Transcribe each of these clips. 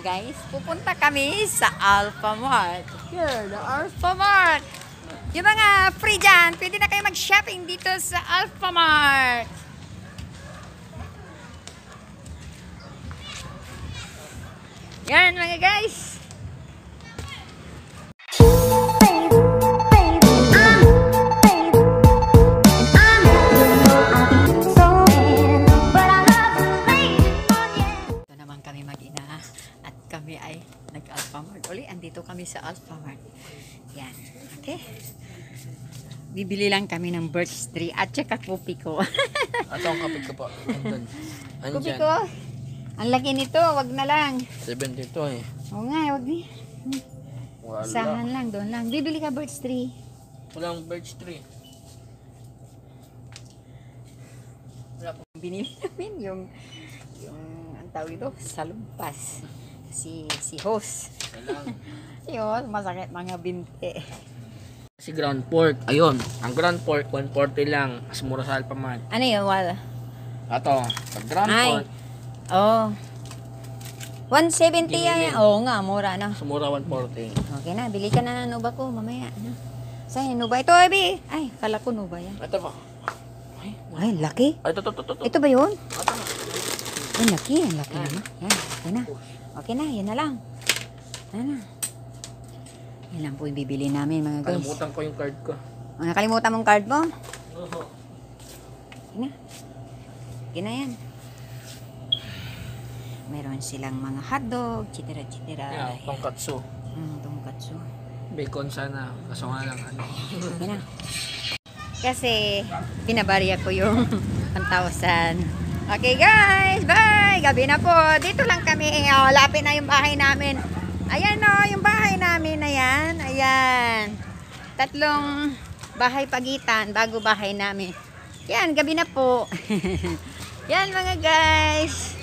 guys. Pupunta kami sa Alpha Mart. Here, the Alpha Mart. Yung mga free dyan, pwede na kayo mag-shopping dito sa Alpha Mart. Yan mga guys. Andito kami sa Alpha Mart. Yan. Okay. Bibili lang kami ng birch tree at saka kopi ko. Ato ang kapit ko po. Andun. kopi Andyan. ko. Ang laki nito, wag na lang. 72 eh. Oo nga, wag ni. Wala. Sahan lang, doon lang. Bibili ka birch tree. Walang birch tree. Wala pong binili namin yung yung ang tawag ito, salumpas. Si si host. Yun, masakit mga binti. Si ground pork. Ayun. Ang ground pork, 140 lang. Mas mura sa Alphamart. Ano yun, wala? Ato. Pag ground Ay. pork, Oh. 170 Ginili. yan. Oo nga, mura na. mas mura 140. Okay na, bili ka na ng nuba ko mamaya. Ano? Saan yung nuba? Ito, Abi. Ay, kala ko nuba yan. Ito po. Ay, Ay, laki. Ay, ito, ito, ito, ito. Ito ba yun? Ito. Ay, laki. Ang laki naman. Yan, okay na. Okay na, yan na lang. Yan na. Yan lang po yung bibili namin mga guys. Kalimutan ko yung card ko. Oh, nakalimutan mong card mo? Okay na. Okay na yan. Meron silang mga hotdog, chitira chitira. Yeah, tonkatsu. Mm, tongkatsu. Bacon sana. Kaso nga lang ano. Okay na. Kasi, pinabarya ko yung 1,000. Okay guys, bye! Gabi na po. Dito lang kami. Oh, lapit na yung bahay namin. Ayan o, oh, yung bahay namin na yan. Ayan. Tatlong bahay pagitan bago bahay namin. Yan, gabi na po. yan mga guys.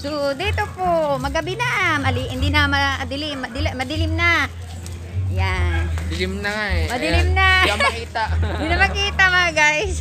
So, dito po, magabi na. Mali, hindi na madilim, madilim, madilim na. Yan. Dilim na nga eh. Madilim Ayan. na. Di ako makita. Hindi na makita mga guys.